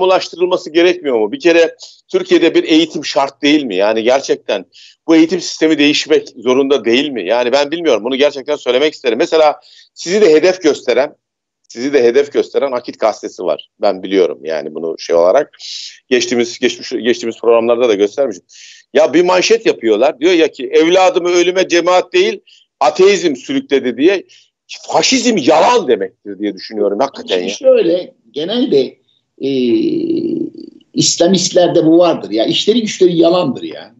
ulaştırılması gerekmiyor mu? Bir kere Türkiye'de bir eğitim şart değil mi? Yani gerçekten bu eğitim sistemi değişmek zorunda değil mi? Yani ben bilmiyorum bunu gerçekten söylemek isterim. Mesela sizi de hedef gösteren sizi de hedef gösteren Akit gazetesi var. Ben biliyorum yani bunu şey olarak geçtiğimiz geçmiş geçtiğimiz programlarda da göstermişim. Ya bir manşet yapıyorlar. Diyor ya ki evladımı ölüme cemaat değil ateizm sürükledi diye faşizm yalan demektir diye düşünüyorum hakikaten. Şimdi ya. şöyle genelde e, İslamistlerde bu vardır ya işleri güçleri yalandır ya.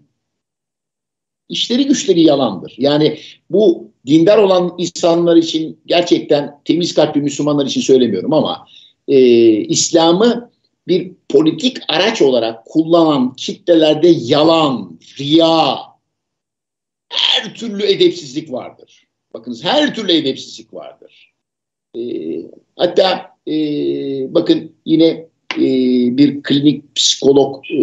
İşleri güçleri yalandır. Yani bu dindar olan insanlar için gerçekten temiz kalpli Müslümanlar için söylemiyorum ama e, İslam'ı bir politik araç olarak kullanan kitlelerde yalan, riya, her türlü edepsizlik vardır. Bakınız her türlü edepsizlik vardır. E, hatta e, bakın yine e, bir klinik psikolog e,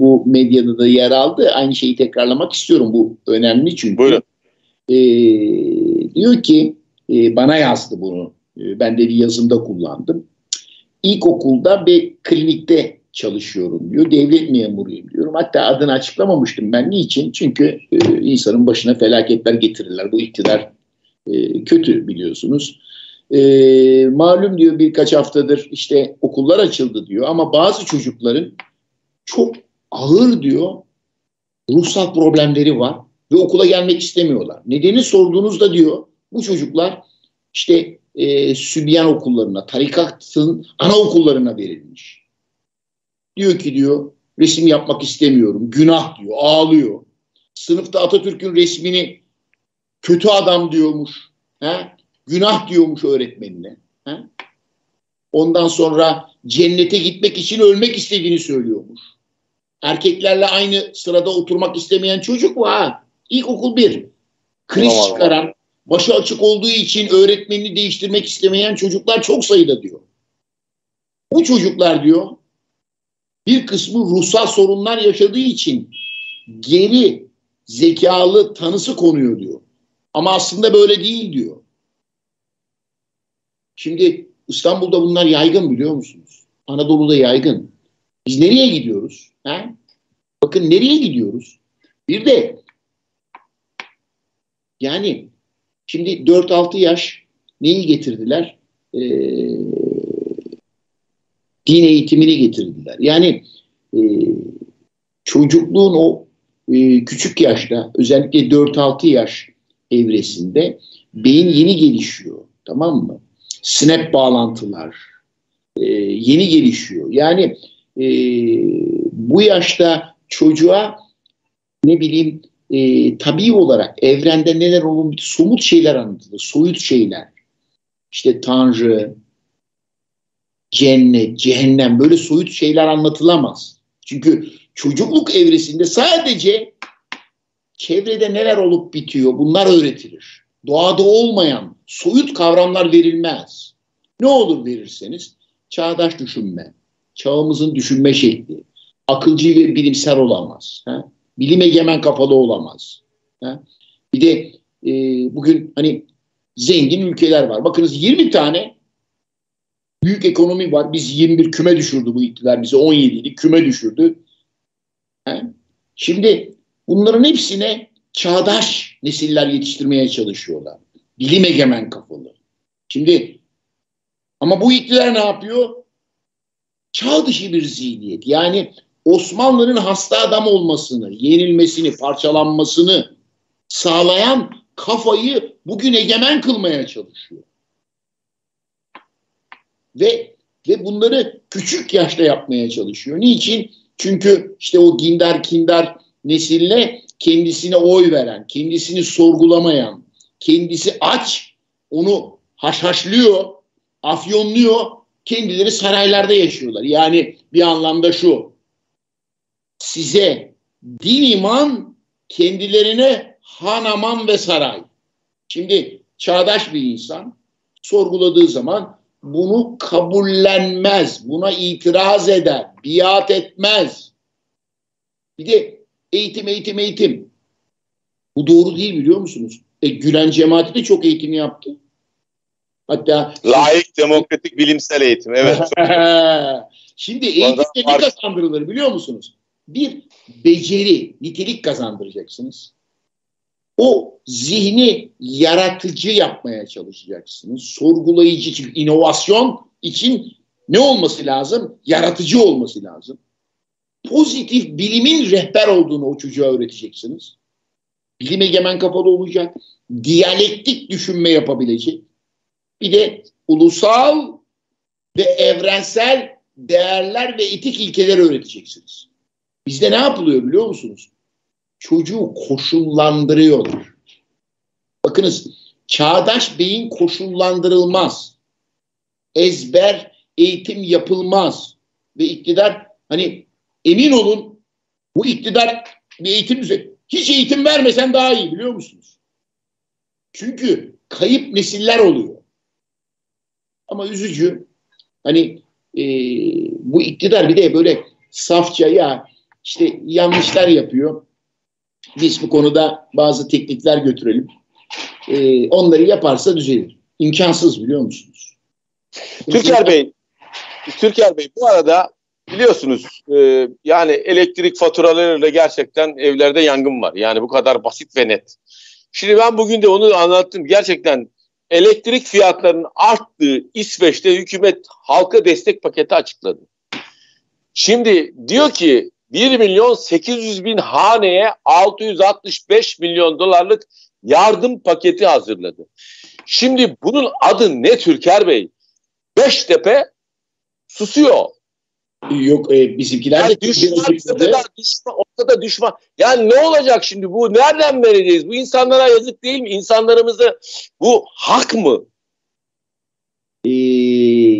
bu medyada da yer aldı. Aynı şeyi tekrarlamak istiyorum. Bu önemli çünkü. Buyurun. E, diyor ki e, bana yazdı bunu. E, ben de bir yazımda kullandım. İlkokulda bir klinikte çalışıyorum diyor. Devlet memuruyum diyorum. Hatta adını açıklamamıştım ben. Niçin? Çünkü e, insanın başına felaketler getirirler. Bu iktidar e, kötü biliyorsunuz. E, malum diyor birkaç haftadır işte okullar açıldı diyor. Ama bazı çocukların çok ağır diyor ruhsal problemleri var ve okula gelmek istemiyorlar. Nedeni sorduğunuzda diyor bu çocuklar işte e, Sübyan okullarına, tarikatın ana okullarına verilmiş. Diyor ki diyor resim yapmak istemiyorum, günah diyor, ağlıyor. Sınıfta Atatürk'ün resmini kötü adam diyormuş. He? Günah diyormuş öğretmenine. He? Ondan sonra cennete gitmek için ölmek istediğini söylüyormuş. Erkeklerle aynı sırada oturmak istemeyen çocuk var. İlkokul bir. Kriz çıkaran, başı açık olduğu için öğretmenini değiştirmek istemeyen çocuklar çok sayıda diyor. Bu çocuklar diyor bir kısmı ruhsal sorunlar yaşadığı için geri zekalı tanısı konuyor diyor. Ama aslında böyle değil diyor. Şimdi İstanbul'da bunlar yaygın biliyor musunuz? Anadolu'da yaygın. Biz nereye gidiyoruz? Ha? Bakın nereye gidiyoruz? Bir de yani şimdi 4-6 yaş neyi getirdiler? Ee, din eğitimini getirdiler. Yani e, çocukluğun o e, küçük yaşta özellikle 4-6 yaş evresinde beyin yeni gelişiyor. Tamam mı? Snap bağlantılar e, yeni gelişiyor. Yani e, bu yaşta çocuğa ne bileyim e, tabii olarak evrende neler olur somut şeyler anlatılır. Soyut şeyler. İşte Tanrı, cennet, cehennem böyle soyut şeyler anlatılamaz. Çünkü çocukluk evresinde sadece çevrede neler olup bitiyor bunlar öğretilir. Doğada olmayan soyut kavramlar verilmez. Ne olur verirseniz çağdaş düşünme, çağımızın düşünme şekli, akılcı ve bilimsel olamaz. Ha? Bilim egemen kafalı olamaz. Ha? Bir de e, bugün hani zengin ülkeler var. Bakınız 20 tane büyük ekonomi var. Biz 21 küme düşürdü bu iktidar. Bizi 17 idi küme düşürdü. Ha? Şimdi bunların hepsine çağdaş nesiller yetiştirmeye çalışıyorlar. Bilim egemen kafalı. Şimdi ama bu iktidar ne yapıyor? Çağ dışı bir zihniyet. Yani Osmanlı'nın hasta adam olmasını, yenilmesini, parçalanmasını sağlayan kafayı bugün egemen kılmaya çalışıyor. Ve ve bunları küçük yaşta yapmaya çalışıyor. Niçin? Çünkü işte o gindar kindar nesille kendisine oy veren, kendisini sorgulamayan, kendisi aç, onu haşhaşlıyor, afyonluyor, kendileri saraylarda yaşıyorlar. Yani bir anlamda şu, size din iman, kendilerine han aman ve saray. Şimdi çağdaş bir insan sorguladığı zaman bunu kabullenmez, buna itiraz eder, biat etmez. Bir de eğitim, eğitim, eğitim. Bu doğru değil biliyor musunuz? E, Gülen cemaati de çok eğitim yaptı. Hatta layık, demokratik, bilimsel eğitim. Evet. Şimdi eğitimde ne kazandırılır biliyor musunuz? Bir beceri, nitelik kazandıracaksınız. O zihni yaratıcı yapmaya çalışacaksınız. Sorgulayıcı çünkü inovasyon için ne olması lazım? Yaratıcı olması lazım. Pozitif bilimin rehber olduğunu o çocuğa öğreteceksiniz. Bilim egemen kafalı olacak. Diyalektik düşünme yapabilecek. Bir de ulusal ve evrensel değerler ve etik ilkeler öğreteceksiniz. Bizde ne yapılıyor biliyor musunuz? Çocuğu koşullandırıyorlar. Bakınız çağdaş beyin koşullandırılmaz. Ezber eğitim yapılmaz. Ve iktidar hani emin olun bu iktidar bir eğitim düzeni. Hiç eğitim vermesen daha iyi biliyor musunuz? Çünkü kayıp nesiller oluyor. Ama üzücü hani e, bu iktidar bir de böyle safça ya işte yanlışlar yapıyor. Biz bu konuda bazı teknikler götürelim. E, onları yaparsa düzelir. İmkansız biliyor musunuz? Türker Bey, Türker Bey bu arada biliyorsunuz e, yani elektrik faturalarıyla gerçekten evlerde yangın var. Yani bu kadar basit ve net. Şimdi ben bugün de onu anlattım. Gerçekten elektrik fiyatlarının arttığı İsveç'te hükümet halka destek paketi açıkladı. Şimdi diyor ki 1 milyon 800 bin haneye 665 milyon dolarlık yardım paketi hazırladı. Şimdi bunun adı ne Türker Bey? Beştepe susuyor. Yok e, bizimkiler de düşman, ortada, düşman, ortada düşman. Yani ne olacak şimdi bu? Nereden vereceğiz? Bu insanlara yazık değil mi? İnsanlarımızı bu hak mı? Ee,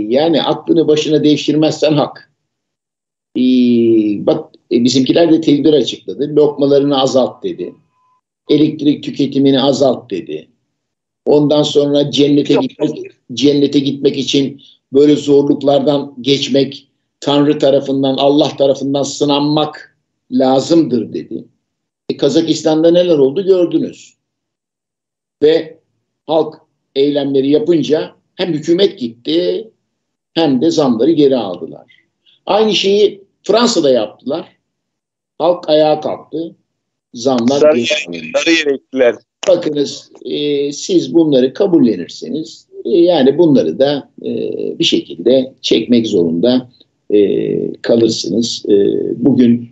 yani aklını başına devşirmezsen hak. Ee, bak e, bizimkiler de tedbir açıkladı. Lokmalarını azalt dedi. Elektrik tüketimini azalt dedi. Ondan sonra cennete gitmek, cennete gitmek için böyle zorluklardan geçmek Tanrı tarafından, Allah tarafından sınanmak lazımdır dedi. E, Kazakistan'da neler oldu gördünüz. Ve halk eylemleri yapınca hem hükümet gitti hem de zamları geri aldılar. Aynı şeyi Fransa'da yaptılar. Halk ayağa kalktı. Zamlar geri Bakınız e, siz bunları kabullenirseniz e, yani bunları da e, bir şekilde çekmek zorunda e, kalırsınız. E, bugün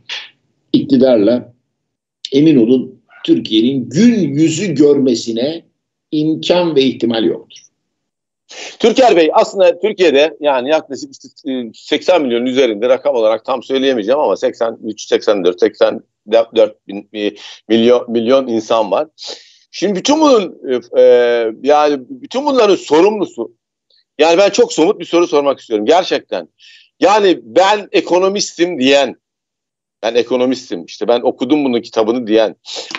iktidarla emin olun Türkiye'nin gün yüzü görmesine imkan ve ihtimal yoktur. Türker Bey aslında Türkiye'de yani yaklaşık 80 milyon üzerinde rakam olarak tam söyleyemeyeceğim ama 83, 84, 84 bin, milyon, milyon insan var. Şimdi bütün bunun e, yani bütün bunların sorumlusu yani ben çok somut bir soru sormak istiyorum gerçekten. Yani ben ekonomistim diyen, ben ekonomistim işte ben okudum bunun kitabını diyen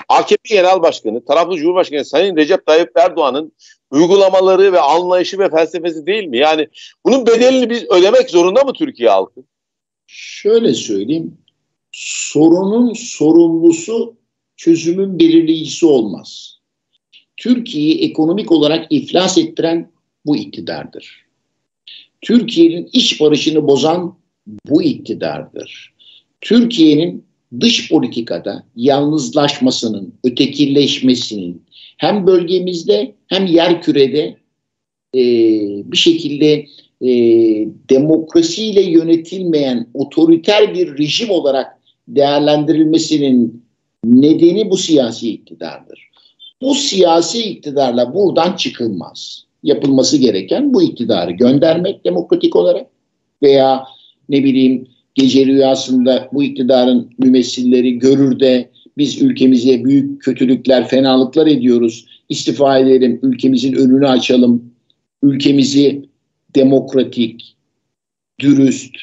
AKP Genel Başkanı, taraflı Cumhurbaşkanı Sayın Recep Tayyip Erdoğan'ın uygulamaları ve anlayışı ve felsefesi değil mi? Yani bunun bedelini biz ödemek zorunda mı Türkiye halkı? Şöyle söyleyeyim. Sorunun sorumlusu çözümün belirleyicisi olmaz. Türkiye'yi ekonomik olarak iflas ettiren bu iktidardır. Türkiye'nin iç barışını bozan bu iktidardır. Türkiye'nin dış politikada yalnızlaşmasının, ötekileşmesinin hem bölgemizde hem yer kürede e, bir şekilde e, demokrasiyle yönetilmeyen otoriter bir rejim olarak değerlendirilmesinin nedeni bu siyasi iktidardır. Bu siyasi iktidarla buradan çıkılmaz yapılması gereken bu iktidarı göndermek demokratik olarak veya ne bileyim gece rüyasında bu iktidarın mümessilleri görür de biz ülkemize büyük kötülükler, fenalıklar ediyoruz. İstifa edelim, ülkemizin önünü açalım. Ülkemizi demokratik, dürüst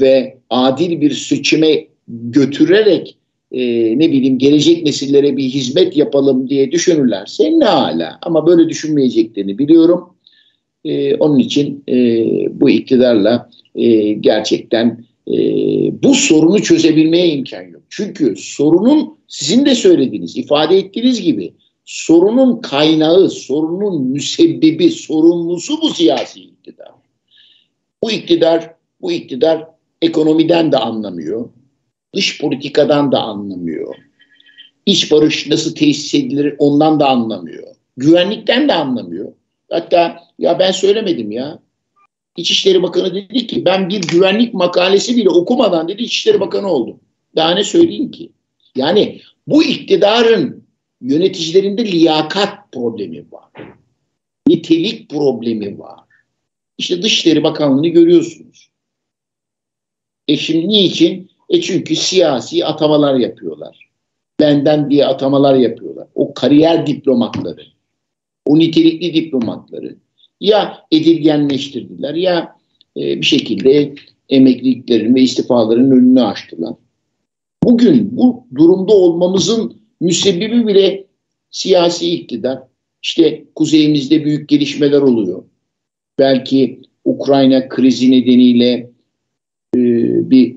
ve adil bir seçime götürerek e, ne bileyim gelecek nesillere bir hizmet yapalım diye düşünürlerse ne hala. Ama böyle düşünmeyeceklerini biliyorum. E, onun için e, bu iktidarla e, gerçekten e, bu sorunu çözebilmeye imkan yok. Çünkü sorunun sizin de söylediğiniz, ifade ettiğiniz gibi sorunun kaynağı, sorunun müsebbibi, sorumlusu bu siyasi iktidar. Bu iktidar, bu iktidar ekonomiden de anlamıyor. Dış politikadan da anlamıyor. İç barış nasıl tesis edilir ondan da anlamıyor. Güvenlikten de anlamıyor. Hatta ya ben söylemedim ya. İçişleri Bakanı dedi ki ben bir güvenlik makalesi bile okumadan dedi İçişleri Bakanı oldum. Daha ne söyleyeyim ki? Yani bu iktidarın yöneticilerinde liyakat problemi var. Nitelik problemi var. İşte Dışişleri Bakanlığı'nı görüyorsunuz. E şimdi niçin? E çünkü siyasi atamalar yapıyorlar. Benden diye atamalar yapıyorlar. O kariyer diplomatları, o nitelikli diplomatları ya edilgenleştirdiler ya e, bir şekilde emekliliklerin ve istifaların önünü açtılar. Bugün bu durumda olmamızın müsebbibi bile siyasi iktidar. İşte kuzeyimizde büyük gelişmeler oluyor. Belki Ukrayna krizi nedeniyle e, bir